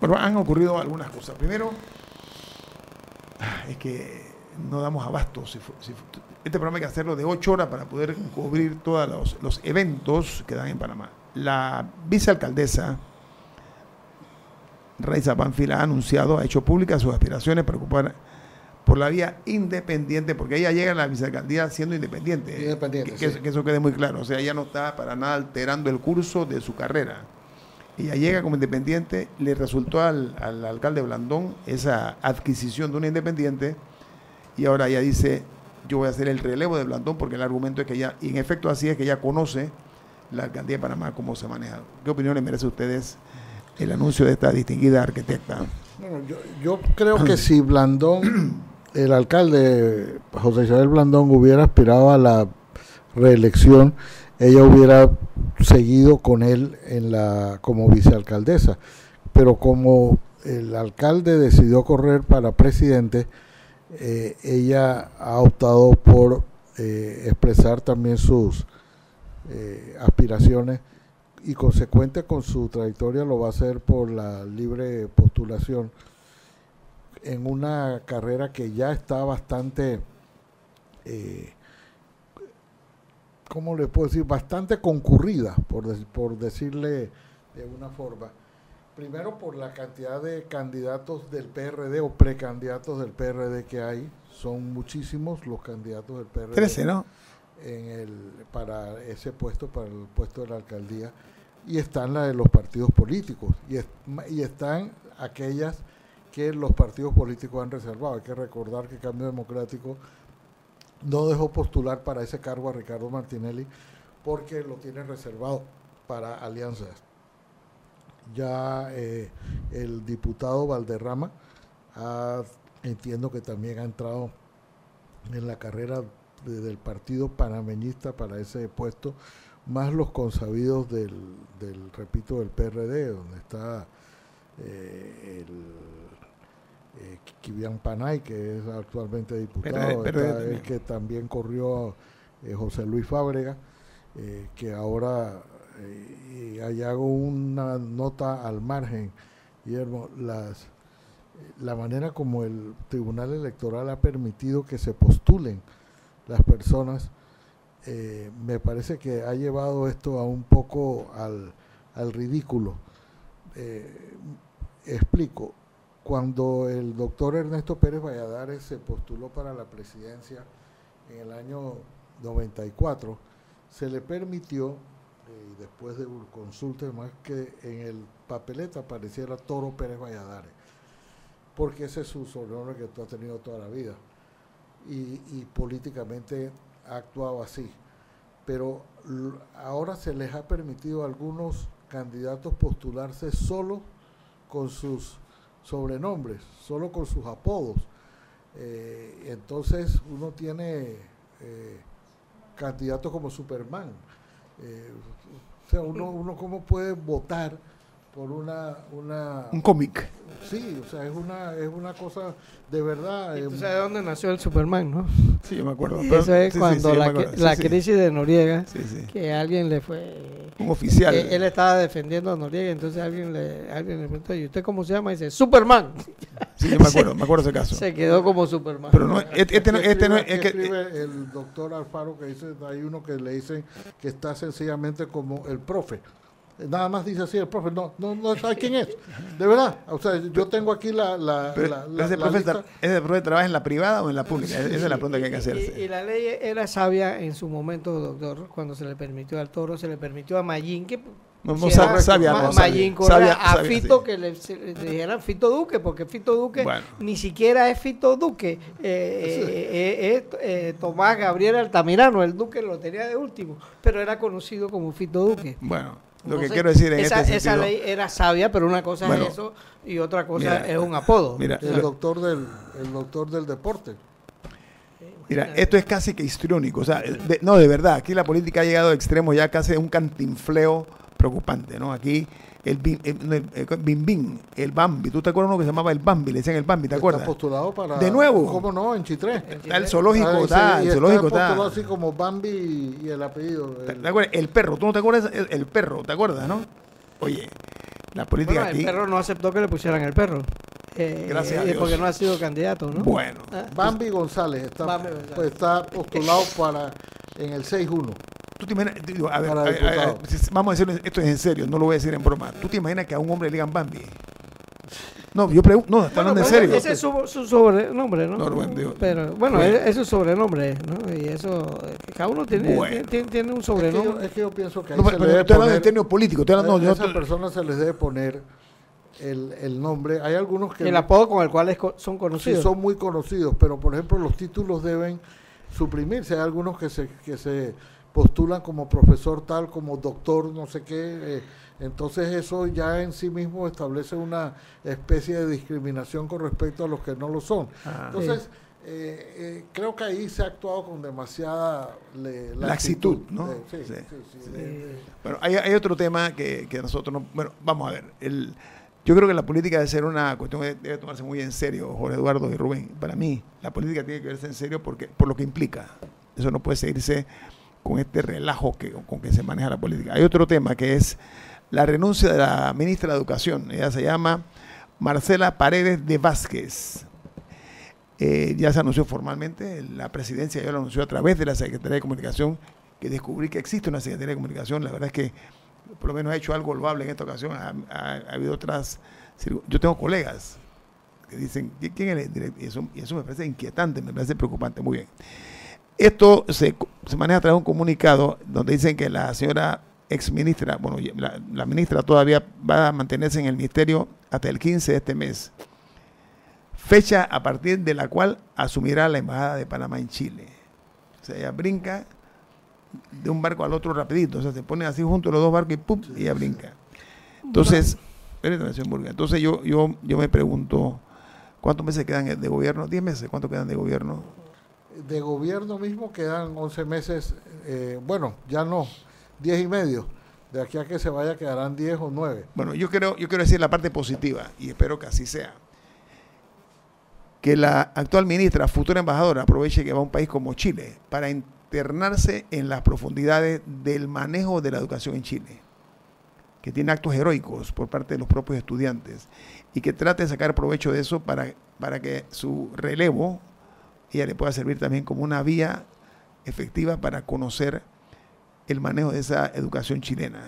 Han ocurrido algunas cosas. Primero, es que no damos abasto. este programa hay que hacerlo de ocho horas para poder cubrir todos los, los eventos que dan en Panamá. La vicealcaldesa Raiza Panfila ha anunciado, ha hecho públicas sus aspiraciones para ocupar por la vía independiente, porque ella llega a la vicealcaldía siendo independiente. Independiente. Que, que, eso quede muy claro. O sea, ella no está para nada alterando el curso de su carrera. Ella llega como independiente, le resultó al, al alcalde Blandón esa adquisición de una independiente y ahora ella dice, yo voy a hacer el relevo de Blandón porque el argumento es que ella, y en efecto así es que ella conoce la alcaldía de Panamá, cómo se maneja. ¿Qué opinión le merece a ustedes el anuncio de esta distinguida arquitecta? Bueno, yo, yo creo que si Blandón el alcalde José Isabel Blandón hubiera aspirado a la reelección, ella hubiera seguido con él en la como vicealcaldesa. Pero como el alcalde decidió correr para presidente, eh, ella ha optado por eh, expresar también sus eh, aspiraciones y consecuente con su trayectoria lo va a hacer por la libre postulación en una carrera que ya está bastante, ¿cómo le puedo decir? Bastante concurrida, por, por decirle de una forma. Primero por la cantidad de candidatos del PRD o precandidatos del PRD que hay. Son muchísimos los candidatos del PRD. Trece, ¿no? En el, para ese puesto, para el puesto de la alcaldía. Y están la de los partidos políticos. Y, y están aquellas que los partidos políticos han reservado. Hay que recordar que Cambio Democrático no dejó postular para ese cargo a Ricardo Martinelli porque lo tiene reservado para alianzas. Ya eh, el diputado Valderrama entiendo que también ha entrado en la carrera del partido panameñista para ese puesto, más los consabidos del, del repito, del PRD, donde está eh, el eh, Kibian Panay, que es actualmente diputado, el que también corrió eh, José Luis Fábrega, eh, que ahora, eh, ahí hago una nota al margen, Guillermo, las, la manera como el Tribunal Electoral ha permitido que se postulen las personas, me parece que ha llevado esto a un poco al, al ridículo. explico, cuando el doctor Ernesto Pérez Valladares se postuló para la presidencia en el año 94, se le permitió, eh, después de consulta más que en el papeleta apareciera Toro Pérez Valladares, porque ese es su sobrenombre que tú has tenido toda la vida. Y, y políticamente ha actuado así. Pero ahora se les ha permitido a algunos candidatos postularse solo con sus sobrenombres, solo con sus apodos. Eh, entonces uno tiene eh, candidatos como Superman. Eh, o sea, uno, uno cómo puede votar por una... una Un cómic. Sí, o sea, es una, es una cosa de verdad. ¿Y tú sabes de dónde nació el Superman, no? Sí, yo me acuerdo. Eso es cuando la, la crisis de Noriega, que alguien le fue... Un oficial. él estaba defendiendo a Noriega, entonces alguien le, alguien le preguntó, ¿y usted cómo se llama? Y dice, Superman. Sí, yo me acuerdo, me acuerdo ese caso. Se quedó como Superman. Pero no, este, este, no, este no es que... el doctor Alfaro que dice, hay uno que le dicen que está sencillamente como el profe nada más dice así el profe, no, no, no sabe quién es, de verdad. O sea, yo tengo aquí la... la, ese, profe trabaja en la privada o en la pública? Esa es la pregunta que hay que hacerse. Y, la ley era sabia en su momento, doctor, cuando se le permitió al toro, se le permitió a Mayín que... No, no sabia, no, Mayín sabia, a Fito que le, dijeran Fito Duque, porque Fito Duque ni siquiera es Fito Duque, eh, eh, eh, eh, Tomás Gabriel Altamirano, el Duque lo tenía de último, pero era conocido como Fito Duque. Bueno, lo que quiero decir en esa, este esa ley era sabia, pero una cosa es eso y otra cosa es un apodo. Mira, el doctor del el doctor del deporte. Mira, esto es casi que histriónico. O sea, no, de verdad, aquí la política ha llegado a extremo ya casi un cantinfleo preocupante, ¿no? Aquí el Bim, Bim, el Bambi. ¿Tú te acuerdas uno que se llamaba el Bambi? Le decían el Bambi, ¿te acuerdas? Está postulado para. De nuevo. ¿Cómo no? En Chitré. Está el zoológico, ah, está. el zoológico está. postulado así como Bambi y el apellido. El... ¿Te acuerdas? El perro. ¿Tú no te acuerdas? El, perro, ¿te acuerdas, no? Oye, La política El perro no aceptó que le pusieran el perro. Eh, Gracias a Dios. Porque no ha sido candidato, ¿no? Bueno. Ah. Bambi González está, Pues está postulado para en el 6-1. ¿Tú te imaginas? A ver, vamos a decir esto es en serio, no lo voy a decir en broma. ¿Tú te imaginas que a un hombre le digan Bambi? No, yo pregunto, no, está hablando en serio. Ese es su, sobrenombre, ¿no? Pero bueno, es, su sobrenombre, ¿no? Y eso, cada uno tiene, tiene, un sobrenombre. Es que, yo, pienso que ahí no, se pero, estoy hablando en términos políticos. Estoy hablando, a esas personas se les debe poner el, el, nombre. Hay algunos que... El apodo con el cual son conocidos. Sí, son muy conocidos, pero por ejemplo los títulos deben suprimirse. Hay algunos que se, que se postulan como profesor tal, como doctor, no sé qué. Eh, entonces eso ya en sí mismo establece una especie de discriminación con respecto a los que no lo son. Ah, Entonces, eh, eh, creo que ahí se ha actuado con demasiada laxitud, ¿no? sí, sí, bueno, hay, hay, otro tema que, que nosotros no... Bueno, vamos a ver. El, yo creo que la política debe ser una cuestión que debe tomarse muy en serio, Jorge Eduardo y Rubén. Para mí, la política tiene que verse en serio porque, por lo que implica. Eso no puede seguirse con este relajo que, con que se maneja la política. Hay otro tema que es la renuncia de la ministra de Educación. Ella se llama Marcela Paredes de Vázquez. Eh, ya se anunció formalmente, la presidencia ya lo anunció a través de la Secretaría de Comunicación, que descubrí que existe una Secretaría de Comunicación. La verdad es que por lo menos ha hecho algo loable en esta ocasión. Ha, habido otras. Yo tengo colegas que dicen, ¿quién es el director? Y eso, y eso me parece inquietante, me parece preocupante. Muy bien. Esto se, se maneja a un comunicado donde dicen que la señora ex ministra, bueno, la, ministra todavía va a mantenerse en el ministerio hasta el 15 de este mes, fecha a partir de la cual asumirá la Embajada de Panamá en Chile. O sea, ella brinca de un barco al otro rapidito, o sea, se pone así junto los dos barcos y ¡pum! y ella brinca. Entonces, entonces yo, yo, yo me pregunto, ¿cuántos meses quedan de gobierno? ¿10 meses? ¿Cuántos quedan de gobierno? De gobierno mismo quedan 11 meses, eh, bueno, ya no, diez y medio. De aquí a que se vaya quedarán 10 o 9. Bueno, yo quiero, yo quiero decir la parte positiva y espero que así sea. Que la actual ministra, futura embajadora, aproveche que va a un país como Chile para internarse en las profundidades del manejo de la educación en Chile, que tiene actos heroicos por parte de los propios estudiantes y que trate de sacar provecho de eso para, para que su relevo ella le pueda servir también como una vía efectiva para conocer el manejo de esa educación chilena.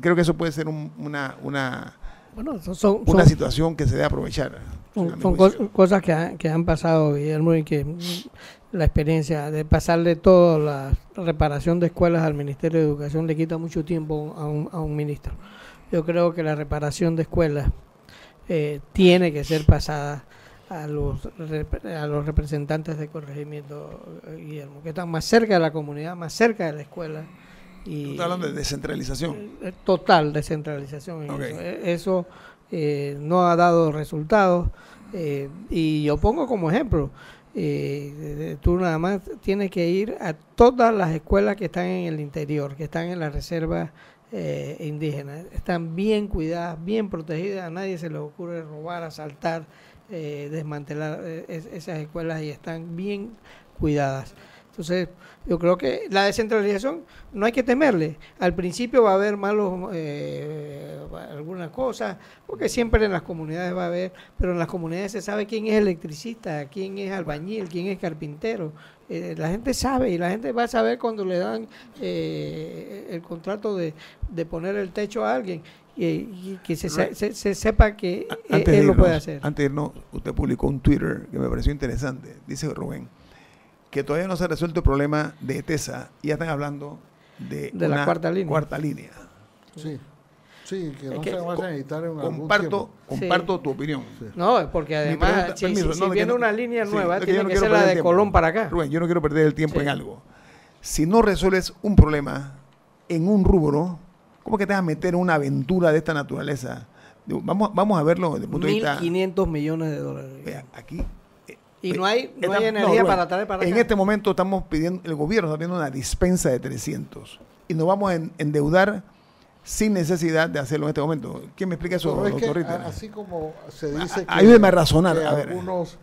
Creo que eso puede ser una, una, una situación que se debe aprovechar. Son, cosas que, que, han pasado, Guillermo, y que la experiencia de pasarle toda la reparación de escuelas al Ministerio de Educación le quita mucho tiempo a un, a un ministro. Yo creo que la reparación de escuelas eh, tiene que ser pasada a los, a los representantes de corregimiento, eh, Guillermo, que están más cerca de la comunidad, más cerca de la escuela. Y, estás hablando de descentralización? Eh, total descentralización. Eso, eh, no ha dado resultados. y yo pongo como ejemplo, tú nada más tienes que ir a todas las escuelas que están en el interior, que están en la reserva indígena. Están bien cuidadas, bien protegidas, a nadie se le ocurre robar, asaltar eh, desmantelar eh, esas escuelas y están bien cuidadas. Entonces, yo creo que la descentralización no hay que temerle. Al principio va a haber malos, eh, algunas cosas, porque siempre en las comunidades va a haber, pero en las comunidades se sabe quién es electricista, quién es albañil, quién es carpintero. Eh, la gente sabe y la gente va a saber cuando le dan el contrato de, de poner el techo a alguien y, que se, se, sepa que él lo puede hacer. Antes no, usted publicó un Twitter que me pareció interesante. Dice Rubén que todavía no se ha resuelto el problema de ETESA y ya están hablando de, la cuarta línea. Cuarta línea. Sí. Sí, que no se va a necesitar en comparto, comparto tu opinión. No, porque además, si, viene una línea nueva, tiene que, ser la de Colón para acá. Rubén, yo no quiero perder el tiempo en algo. Si no resuelves un problema en un rubro, ¿Cómo que te vas a meter en una aventura de esta naturaleza? Vamos, vamos a verlo desde el punto de vista. 1.500 millones de dólares. aquí. Eh, y no hay, no hay energía para traer para En este momento estamos pidiendo, el gobierno está pidiendo una dispensa de 300. Y nos vamos a endeudar sin necesidad de hacerlo en este momento. ¿Quién me explica eso, doctor Así como se dice que, Ayúdeme a razonar. algunos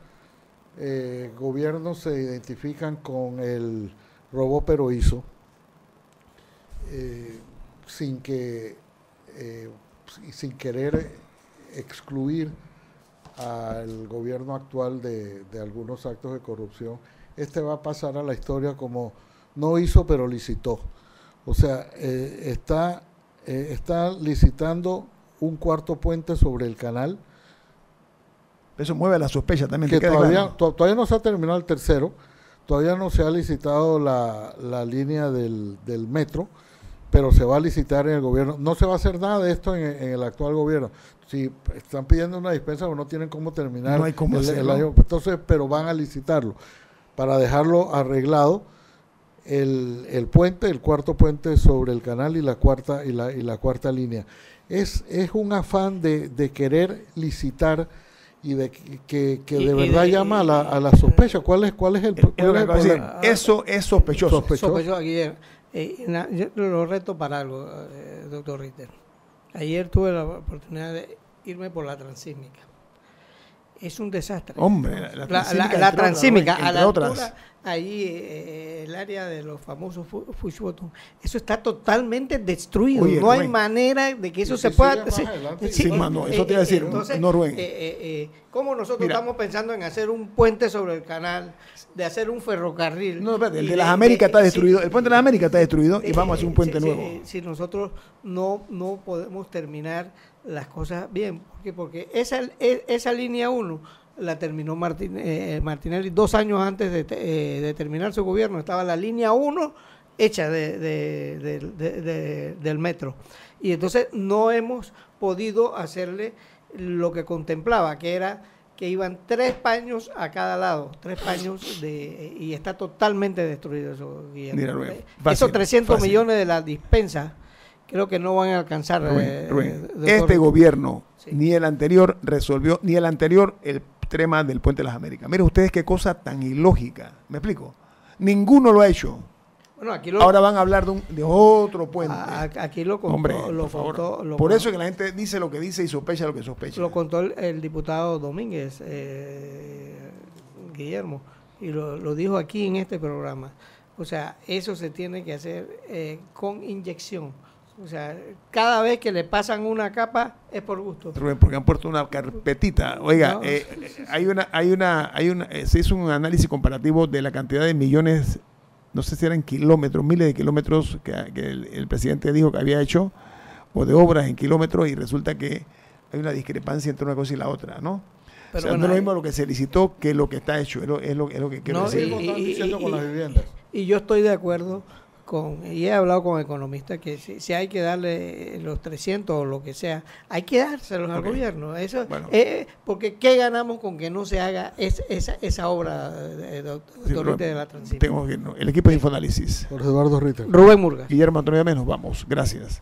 eh, gobiernos se identifican con el robó pero hizo. Eh, sin que eh, y sin querer excluir al gobierno actual de, algunos actos de corrupción, este va a pasar a la historia como no hizo pero licitó. O sea, eh, está, eh, está licitando un cuarto puente sobre el canal. Eso mueve la sospecha también. Que todavía, todavía no se ha terminado el tercero, todavía no se ha licitado la, la línea del, del metro pero se va a licitar en el gobierno. No se va a hacer nada de esto en, el actual gobierno. Si están pidiendo una dispensa, o no tienen cómo terminar no hay cómo el, año, entonces, pero van a licitarlo para dejarlo arreglado el, el, puente, el cuarto puente sobre el canal y la cuarta y la, y la cuarta línea. Es, es un afán de, de querer licitar y de que, que, de verdad llama a la, a la sospecha. ¿Cuál es, cuál es el, problema? Eso es sospechoso. Sospechoso. sospechoso eh, yo lo reto para algo, eh, doctor Ritter. Ayer tuve la oportunidad de irme por la transísmica. Es un desastre. Hombre, la, la transísmica, a la otras ahí eh, el área de los famosos Fushbottom, eso está totalmente destruido. no hay manera de que eso se pueda. Sí, sí, mano, eso te iba a decir, entonces, Noruega. Eh, ¿Cómo nosotros estamos pensando en hacer un puente sobre el canal, de hacer un ferrocarril? No, el de las Américas está destruido, el puente de las Américas está destruido y vamos a hacer un puente nuevo. Si nosotros no, no podemos terminar las cosas bien, porque, porque esa, e, esa línea 1 la terminó Martin, eh, Martinelli dos años antes de, eh, terminar su gobierno. Estaba la línea 1 hecha de, del metro. Y entonces no hemos podido hacerle lo que contemplaba, que era que iban tres paños a cada lado, tres paños de y está totalmente destruido eso. Mira, eh, Esos 300 millones de la dispensa creo que no van a alcanzar. este gobierno, ni el anterior resolvió, ni el anterior, el extrema del Puente de las Américas. Miren ustedes qué cosa tan ilógica. ¿Me explico? Ninguno lo ha hecho. Bueno, aquí Ahora van a hablar de, un, de otro puente. aquí lo contó, Hombre, lo por, eso que la gente dice lo que dice y sospecha lo que sospecha. Lo contó el, diputado Domínguez, eh, Guillermo, y lo, dijo aquí en este programa. O sea, eso se tiene que hacer eh, con inyección o sea, cada vez que le pasan una capa es por gusto. porque han puesto una carpetita. Oiga, eh, hay una, hay una, hay una, eh, se hizo un análisis comparativo de la cantidad de millones, no sé si eran kilómetros, miles de kilómetros que, el, presidente dijo que había hecho, o de obras en kilómetros, y resulta que hay una discrepancia entre una cosa y la otra, ¿no? o sea, no es lo mismo lo que se licitó que lo que está hecho, es lo, es lo, que quiero decir. y yo estoy de acuerdo y he hablado con economistas que si, hay que darle los 300 o lo que sea, hay que dárselos al gobierno. Eso, eh, porque ¿qué ganamos con que no se haga esa, esa obra de, de, la transición? Tengo que, el equipo de Infoanálisis. Jorge Eduardo Ritter. Rubén Murga. Guillermo Antonio Menos, vamos. Gracias.